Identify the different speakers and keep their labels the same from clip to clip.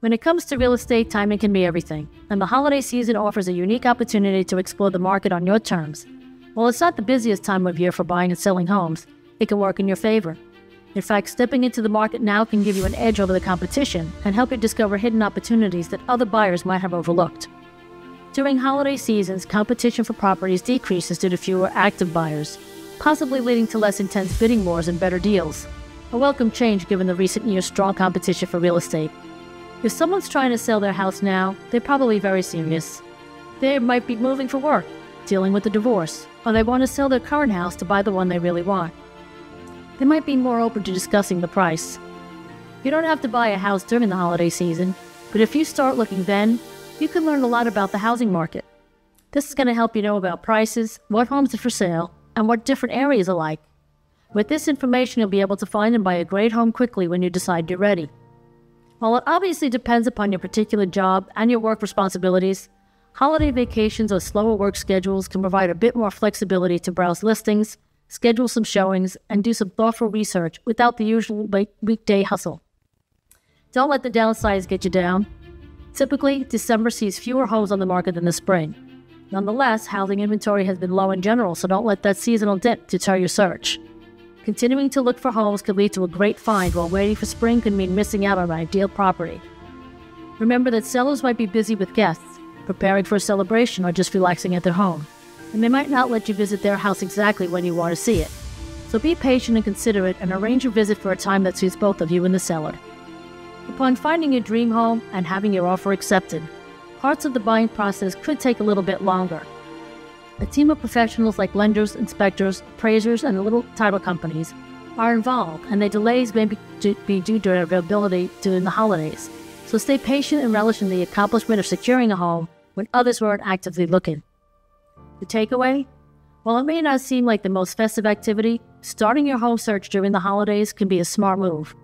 Speaker 1: When it comes to real estate, timing can be everything, and the holiday season offers a unique opportunity to explore the market on your terms. While it's not the busiest time of year for buying and selling homes, it can work in your favor. In fact, stepping into the market now can give you an edge over the competition and help you discover hidden opportunities that other buyers might have overlooked. During holiday seasons, competition for properties decreases due to fewer active buyers, possibly leading to less intense bidding wars and better deals. A welcome change given the recent year's strong competition for real estate. If someone's trying to sell their house now, they're probably very serious. They might be moving for work, dealing with a divorce, or they want to sell their current house to buy the one they really want. They might be more open to discussing the price. You don't have to buy a house during the holiday season, but if you start looking then, you can learn a lot about the housing market. This is going to help you know about prices, what homes are for sale, and what different areas are like. With this information, you'll be able to find and buy a great home quickly when you decide you're ready. While it obviously depends upon your particular job and your work responsibilities, holiday vacations or slower work schedules can provide a bit more flexibility to browse listings, schedule some showings, and do some thoughtful research without the usual weekday hustle. Don't let the downsides get you down. Typically, December sees fewer homes on the market than the spring. Nonetheless, housing inventory has been low in general, so don't let that seasonal dip deter your search. Continuing to look for homes could lead to a great find, while waiting for spring could mean missing out on an ideal property. Remember that sellers might be busy with guests, preparing for a celebration, or just relaxing at their home, and they might not let you visit their house exactly when you want to see it. So be patient and considerate and arrange your visit for a time that suits both of you and the seller. Upon finding your dream home and having your offer accepted, parts of the buying process could take a little bit longer, a team of professionals like lenders, inspectors, appraisers, and little title companies are involved, and the delays may be due to availability during the holidays. So stay patient and relish in the accomplishment of securing a home when others weren't actively looking. The takeaway? While it may not seem like the most festive activity, starting your home search during the holidays can be a smart move.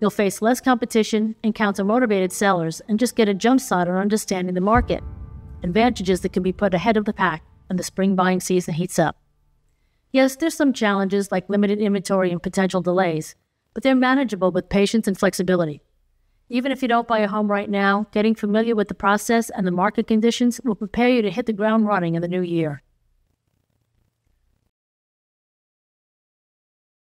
Speaker 1: You'll face less competition, encounter motivated sellers, and just get a jump start on understanding the market. Advantages that can be put ahead of the pack and the spring buying season heats up. Yes, there's some challenges like limited inventory and potential delays, but they're manageable with patience and flexibility. Even if you don't buy a home right now, getting familiar with the process and the market conditions will prepare you to hit the ground running in the new year.